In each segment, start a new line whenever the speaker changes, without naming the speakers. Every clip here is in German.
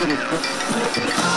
Thank you.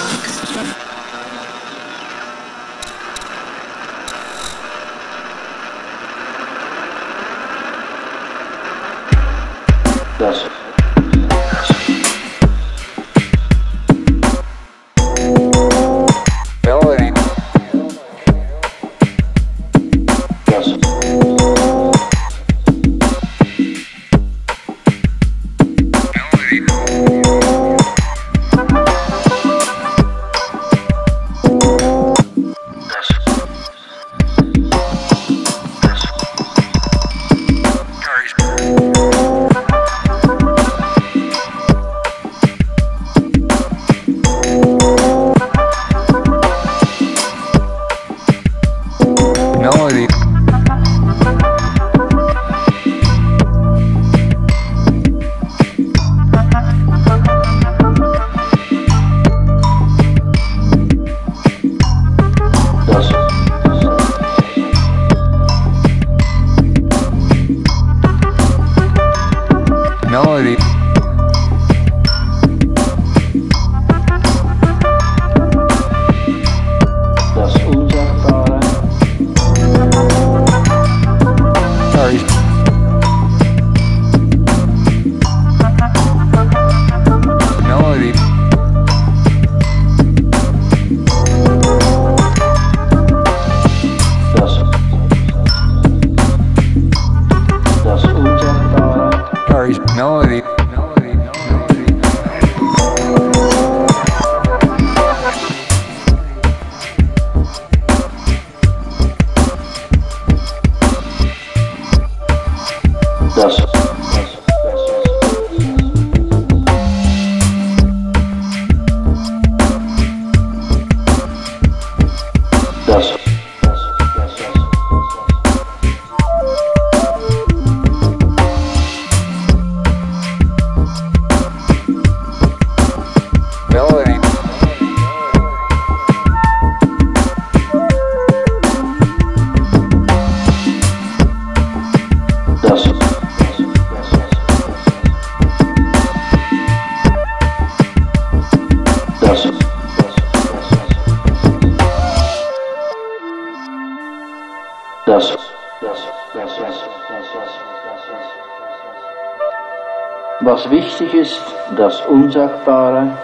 Was wichtig ist, das Unsagbare,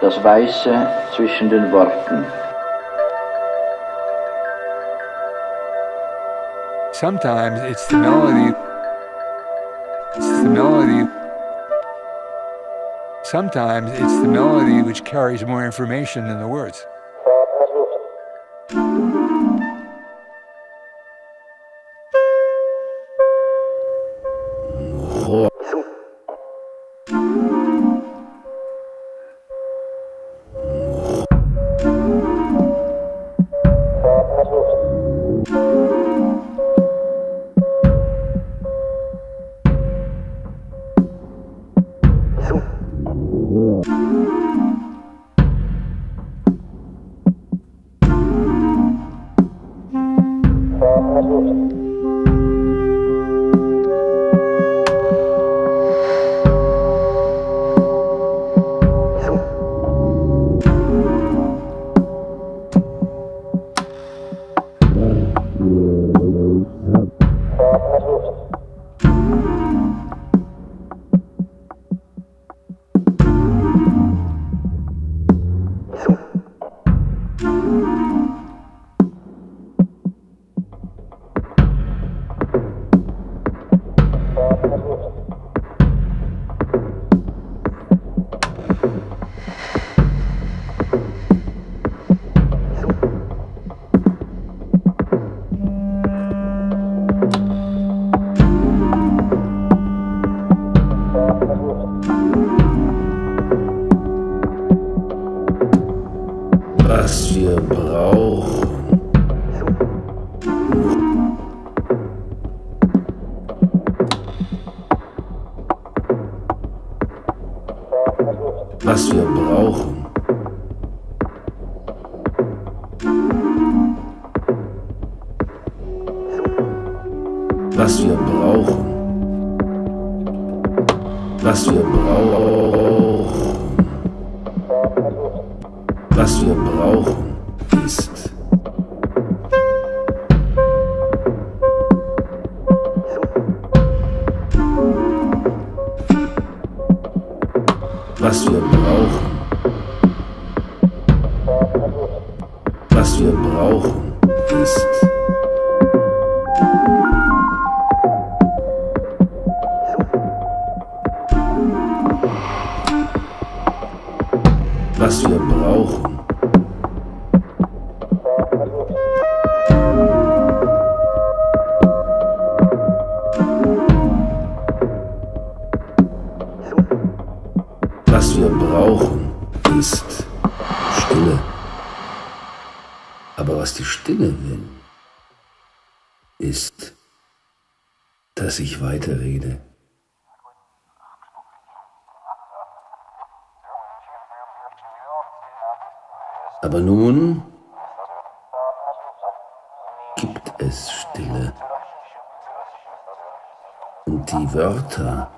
das Weiße zwischen den Worten.
Sometimes it's the melody. It's the melody. Sometimes it's the melody which carries more information than the words.
Was wir brauchen. Aber nun gibt es Stille. Und die Wörter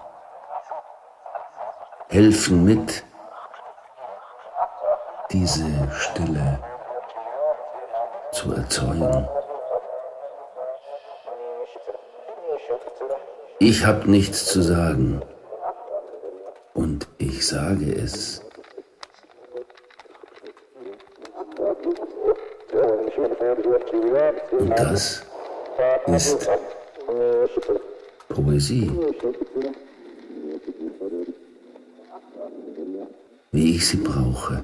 helfen mit, diese Stille zu erzeugen. Ich habe nichts zu sagen und ich sage es. Das ist Poesie. Wie ich sie brauche.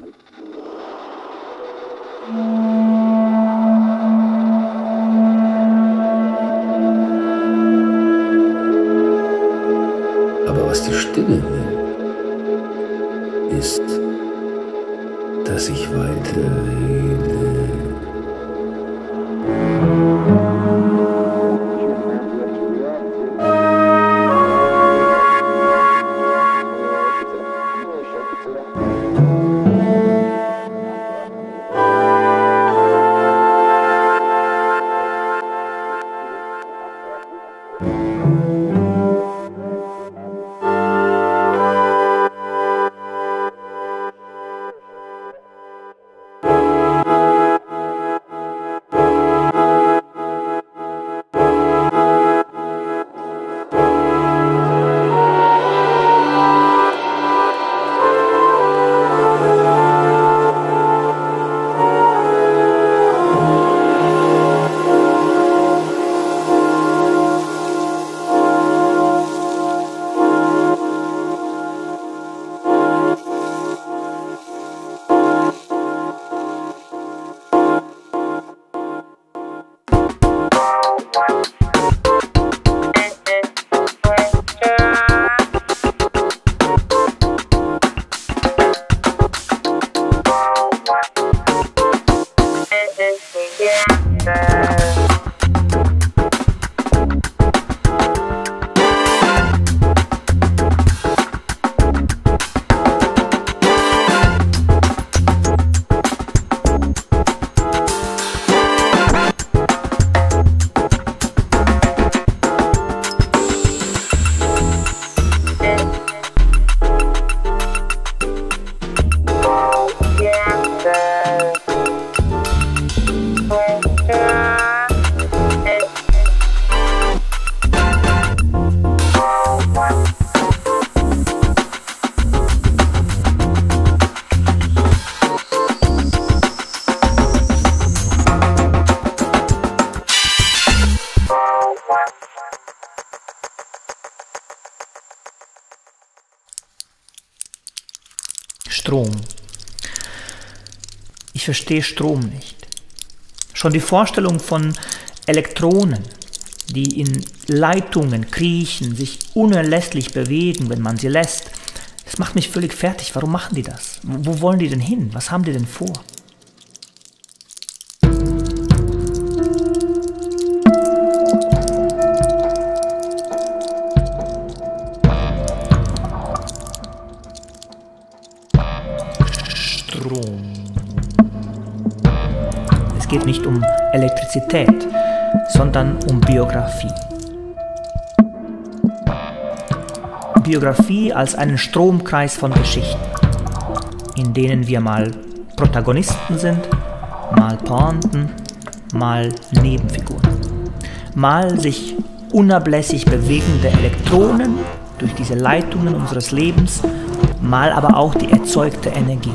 Strom. Verstehe Strom nicht. Schon die Vorstellung von Elektronen, die in Leitungen kriechen, sich unerlässlich bewegen, wenn man sie lässt, das macht mich völlig fertig. Warum machen die das? Wo wollen die denn hin? Was haben die denn vor? Elektrizität, sondern um Biografie. Biografie als einen Stromkreis von Geschichten, in denen wir mal Protagonisten sind, mal Pointen, mal Nebenfiguren. Mal sich unablässig bewegende Elektronen durch diese Leitungen unseres Lebens, mal aber auch die erzeugte Energie.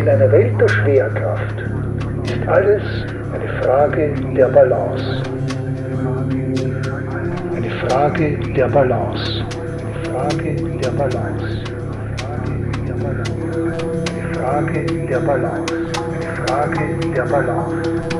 In einer Welt der Schwerkraft ist alles eine Frage der Balance. Eine Frage der Balance.
Eine Frage der Balance. Eine Frage der Balance. Eine Frage der Balance.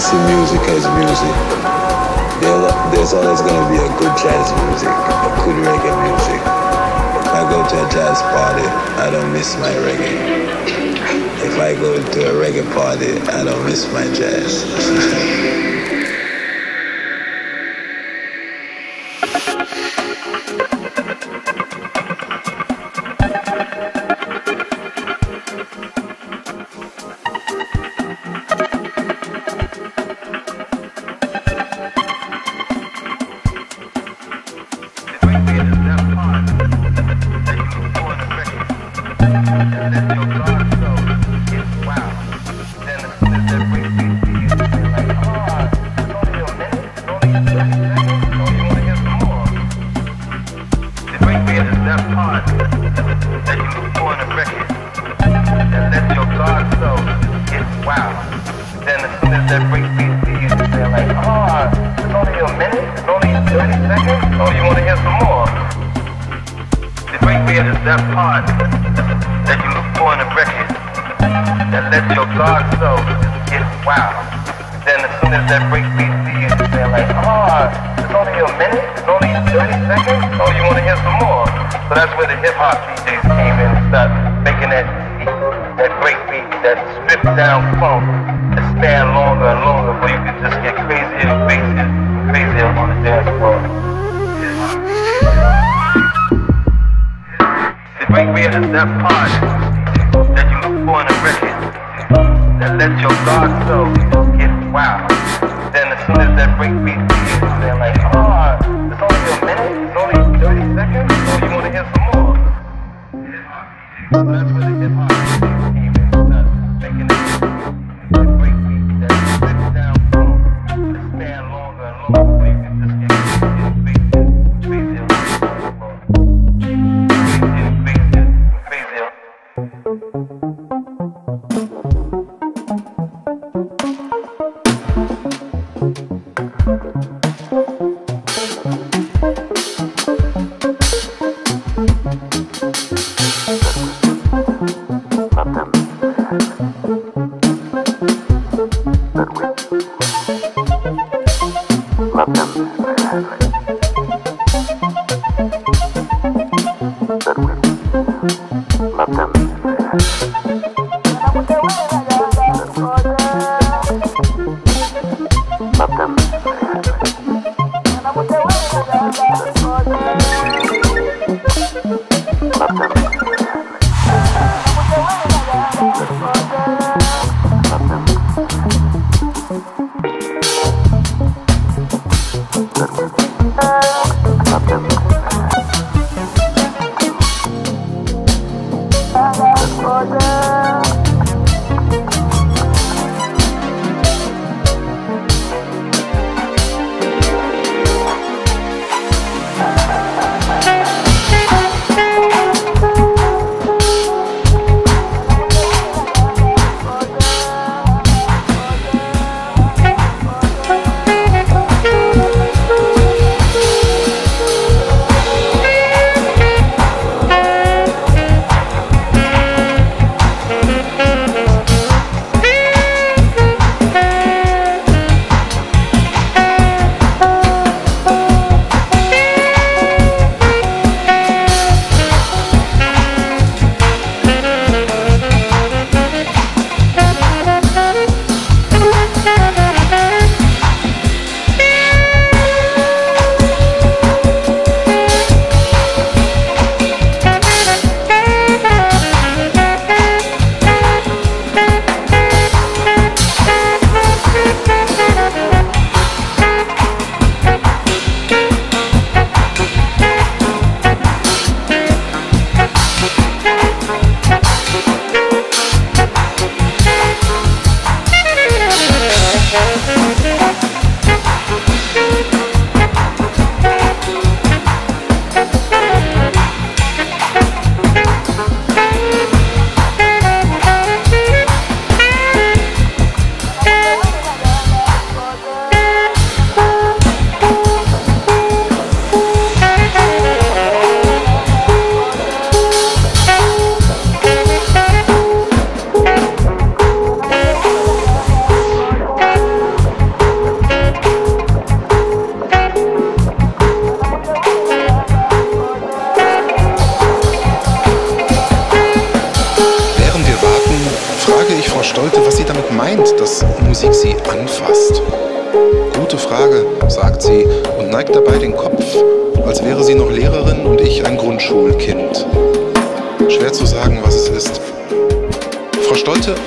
See music as music. There's always gonna be a good jazz music, a good reggae music. If I go to a jazz party, I don't miss my reggae. If I go to a reggae party, I don't miss my jazz.
hear some more. So that's where the hip hop DJs came in and started making that beat, that breakbeat, that stripped down funk, that stand longer and longer, where you can just get crazier and crazier and crazier on the dance floor. The breakbeat is that part that you look for in a record that lets your God soul get wild. Then as soon as that breakbeat leaves, they're like, That's
what they did.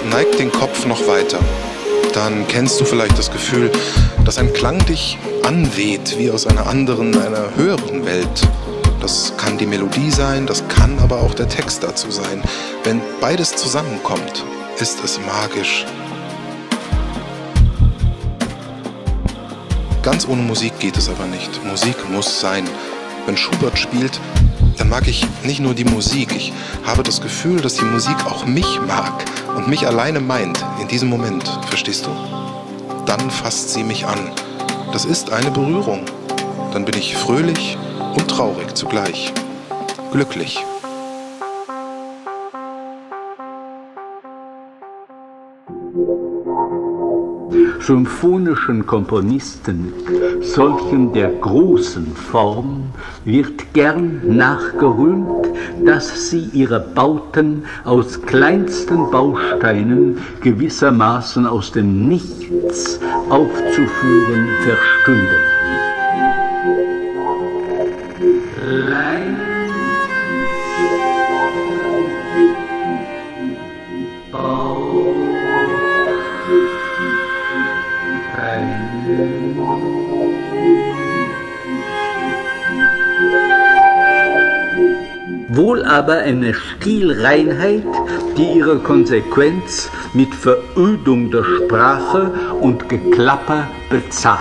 Neigt den Kopf noch weiter. Dann kennst du vielleicht das Gefühl, dass ein Klang dich anweht, wie aus einer anderen, einer höheren Welt. Das kann die Melodie sein, das kann aber auch der Text dazu sein. Wenn beides zusammenkommt, ist es magisch. Ganz ohne Musik geht es aber nicht. Musik muss sein. Wenn Schubert spielt, dann mag ich nicht nur die Musik. Ich habe das Gefühl, dass die Musik auch mich mag und mich alleine meint in diesem Moment. Verstehst du? Dann fasst sie mich an. Das ist eine Berührung. Dann bin ich fröhlich und traurig zugleich. Glücklich.
Symphonischen Komponisten, solchen der großen Form, wird gern nachgerühmt, dass sie ihre Bauten aus kleinsten Bausteinen gewissermaßen aus dem Nichts aufzuführen verstünden. Wohl aber eine Stilreinheit, die ihre Konsequenz mit Verödung der Sprache und Geklapper bezahlt.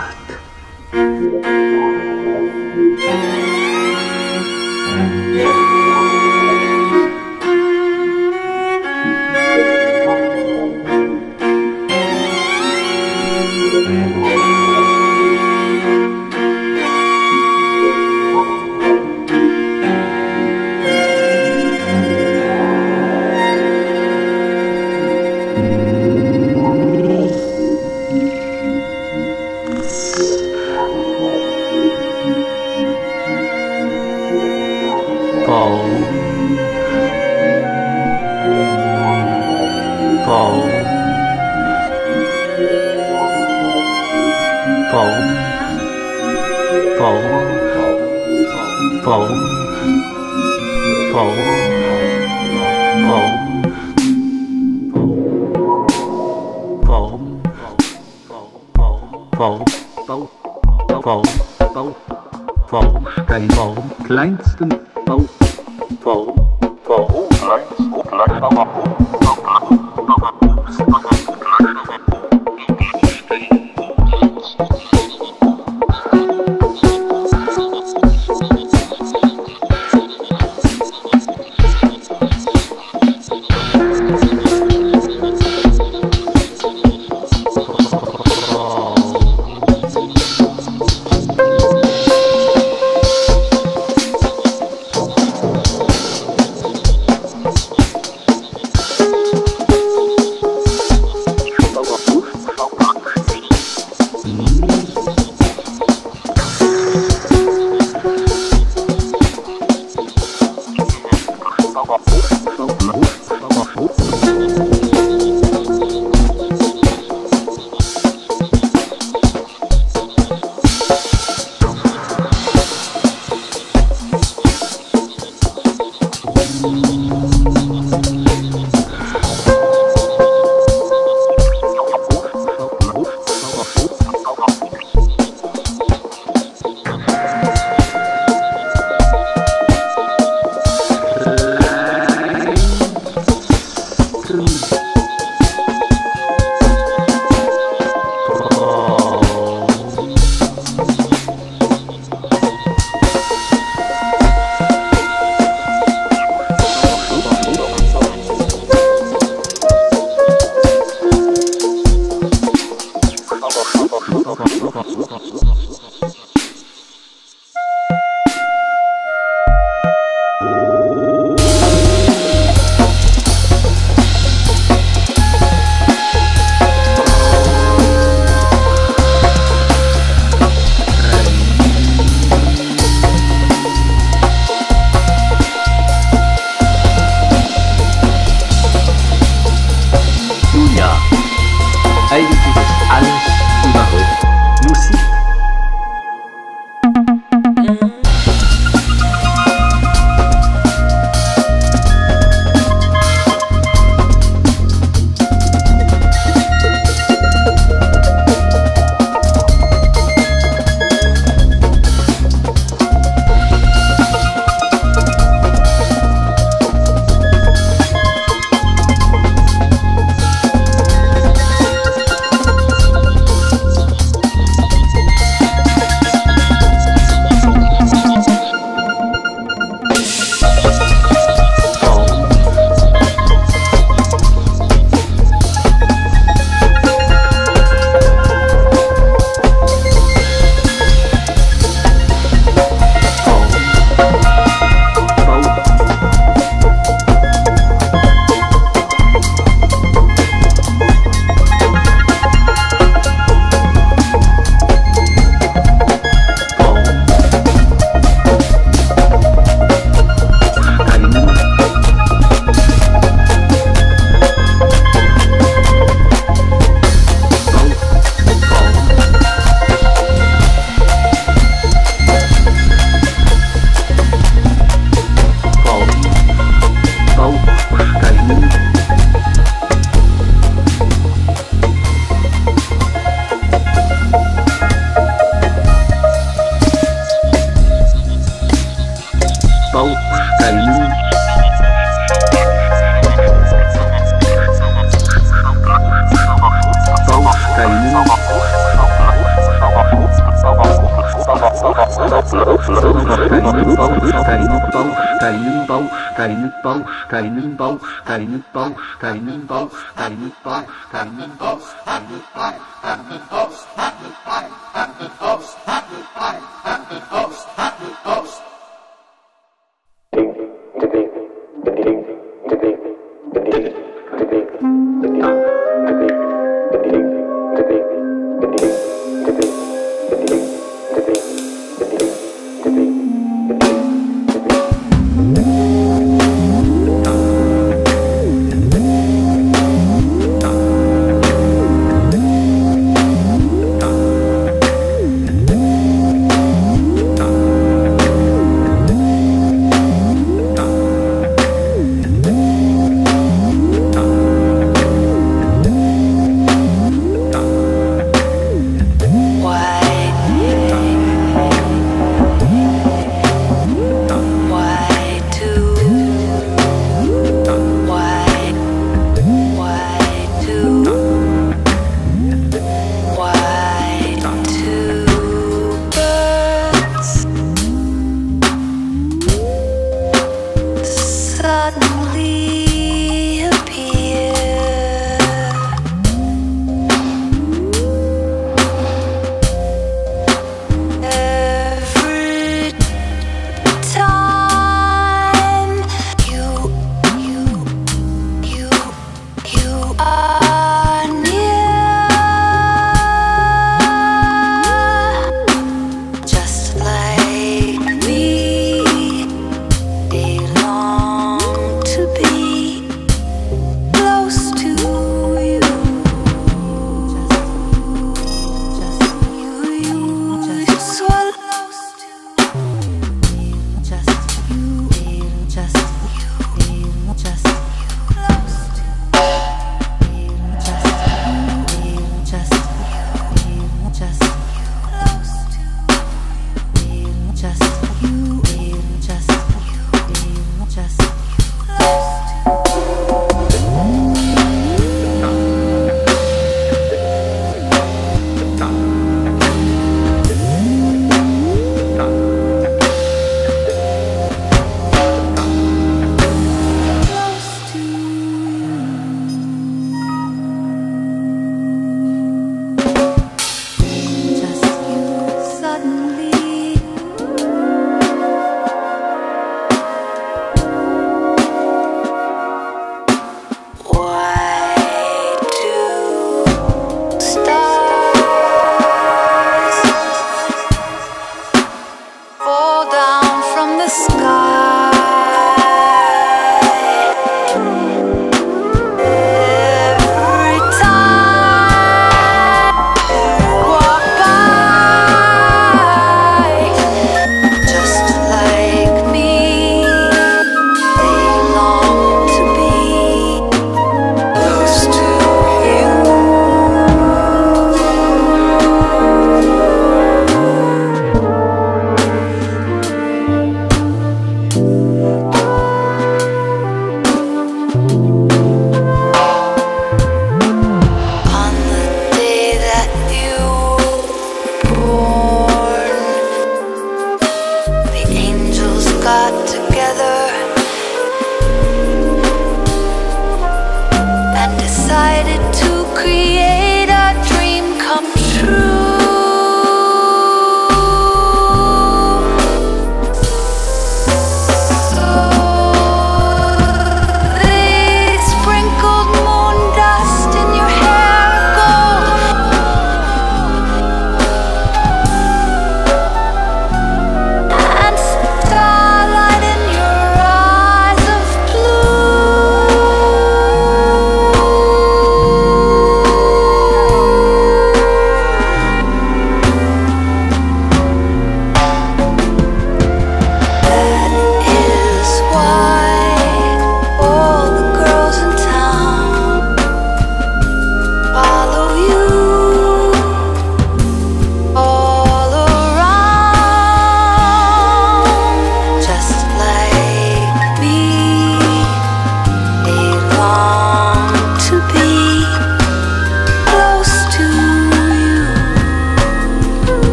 tajny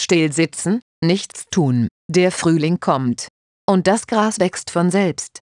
Still sitzen, nichts tun. Der Frühling kommt. Und das Gras wächst von selbst.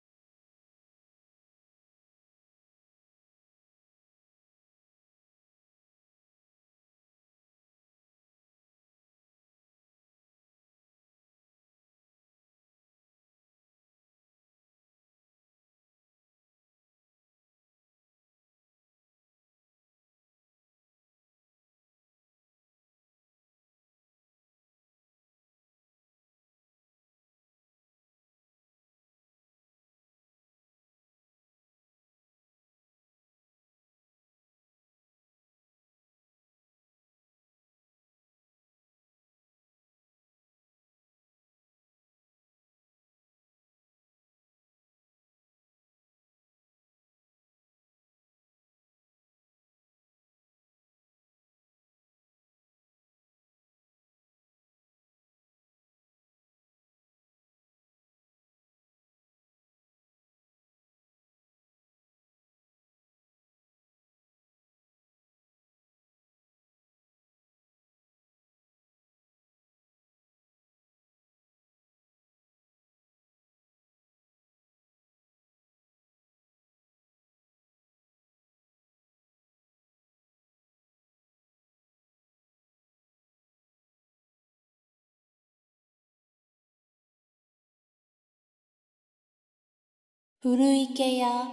古池や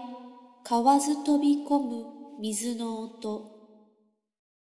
河津飛び込む水の音。